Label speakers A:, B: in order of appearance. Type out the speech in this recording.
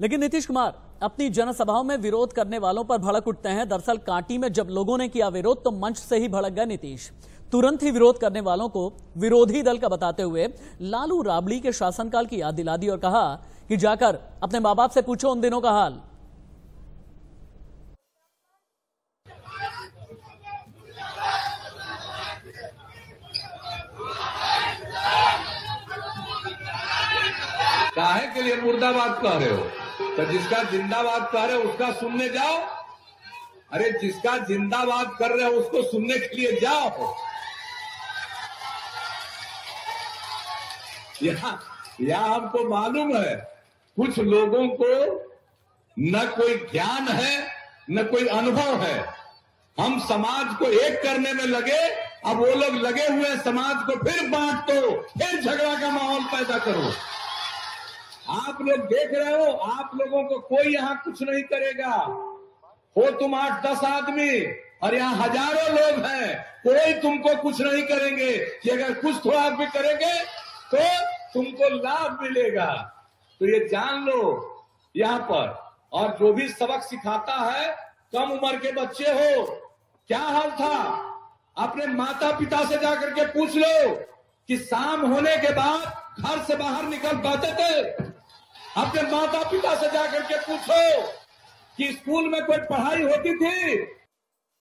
A: लेकिन नीतीश कुमार, अपनी जनसभाओं में विरोध करने वालों पर भड़क उठते हैं। दरअसल कांटी में जब लोगों ने किया विरोध तो मंच से ही भड़क गए नीतीश। तुरंत ही विरोध करने वालों को विरोधी दल का बताते हुए लालू राबड़ी के शासनकाल की याद दिला दी और कहा कि जाकर अपने माँ बाप से पूछो उन दिनों का हाल।
B: काहे के लिए मुर्दाबाद कह रहे हो? तो जिसका जिंदाबाद कह रहे हो उसका सुनने जाओ। अरे जिसका जिंदाबाद कर रहे हो उसको सुनने के लिए जाओ। यहाँ यहाँ हमको मालूम है कुछ लोगों को न कोई ज्ञान है न कोई अनुभव है। हम समाज को एक करने में लगे अब वो लोग लगे हुए समाज को फिर बांट दो तो, फिर झगड़ा का माहौल पैदा करो। आप लोग देख रहे हो, आप लोगों को कोई यहाँ कुछ नहीं करेगा। हो तुम आठ दस आदमी, और यहाँ हज़ारों लोग हैं, कोई तुमको कुछ नहीं करेंगे। कि अगर कुछ थोड़ा भी करेंगे तो तुमको लाभ मिलेगा। तो ये जान लो यहाँ पर। और जो भी सबक सिखाता है, कम उम्र के बच्चे हो, क्या हाल था? अपने माता पिता से जाकर के पूछ लो कि शाम होने के बाद घर से बाहर निकल पाते थे? अपने माता पिता से जाकर के पूछो कि स्कूल में कोई पढ़ाई होती थी?